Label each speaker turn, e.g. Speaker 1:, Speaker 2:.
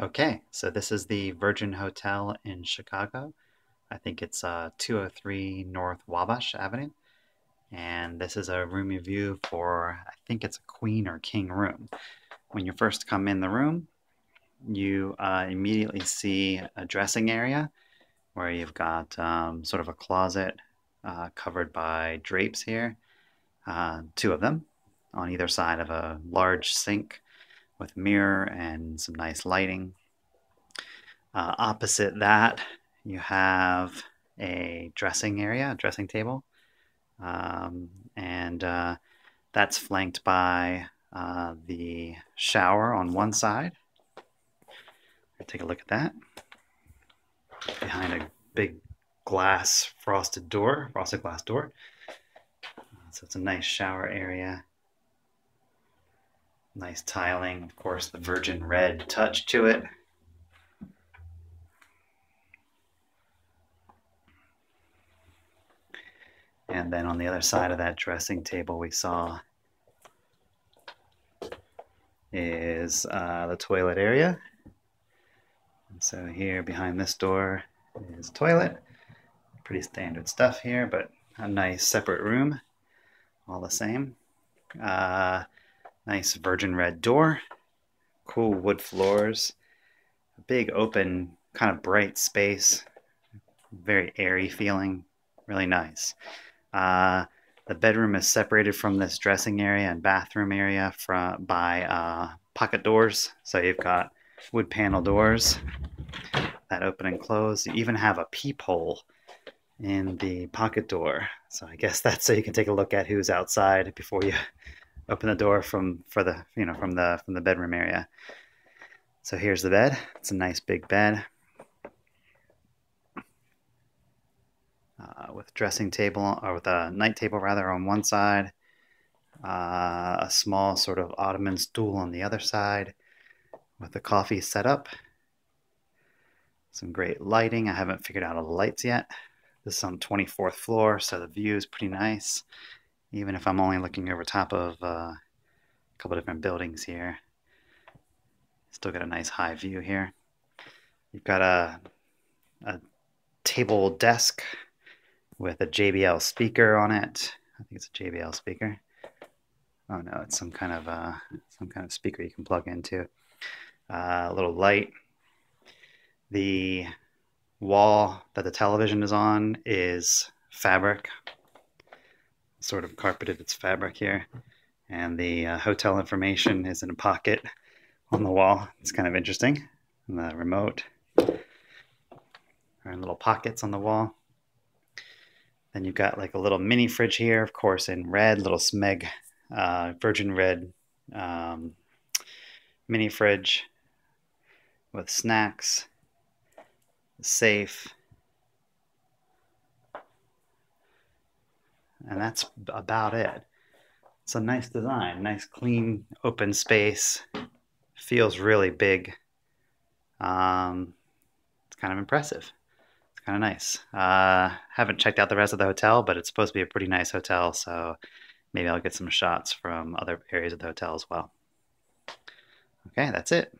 Speaker 1: Okay, so this is the Virgin Hotel in Chicago. I think it's uh, 203 North Wabash Avenue. And this is a room review for, I think it's a queen or king room. When you first come in the room, you uh, immediately see a dressing area where you've got um, sort of a closet uh, covered by drapes here, uh, two of them on either side of a large sink with mirror and some nice lighting. Uh, opposite that, you have a dressing area, a dressing table, um, and uh, that's flanked by uh, the shower on one side. Take a look at that. Behind a big glass frosted door, frosted glass door. So it's a nice shower area. Nice tiling, of course, the virgin red touch to it. And then on the other side of that dressing table, we saw is uh, the toilet area. And so here behind this door is toilet. Pretty standard stuff here, but a nice separate room, all the same. Uh, Nice virgin red door, cool wood floors, a big open, kind of bright space, very airy feeling, really nice. Uh, the bedroom is separated from this dressing area and bathroom area from, by uh, pocket doors. So you've got wood panel doors that open and close. You even have a peephole in the pocket door. So I guess that's so you can take a look at who's outside before you open the door from for the you know from the from the bedroom area. So here's the bed. It's a nice big bed uh, with dressing table or with a night table rather on one side, uh, a small sort of ottoman stool on the other side, with the coffee set up. Some great lighting. I haven't figured out all the lights yet. This is on 24th floor, so the view is pretty nice even if I'm only looking over top of uh, a couple different buildings here. Still got a nice high view here. You've got a, a table desk with a JBL speaker on it. I think it's a JBL speaker. Oh no, it's some kind of uh, some kind of speaker you can plug into. Uh, a little light. The wall that the television is on is fabric sort of carpeted its fabric here. And the uh, hotel information is in a pocket on the wall. It's kind of interesting. And the remote are in little pockets on the wall. Then you've got like a little mini fridge here, of course, in red, little Smeg uh, virgin red um, mini fridge with snacks, safe, and that's about it. It's a nice design, nice clean open space. Feels really big. Um, it's kind of impressive. It's kind of nice. Uh, haven't checked out the rest of the hotel, but it's supposed to be a pretty nice hotel, so maybe I'll get some shots from other areas of the hotel as well. Okay, that's it.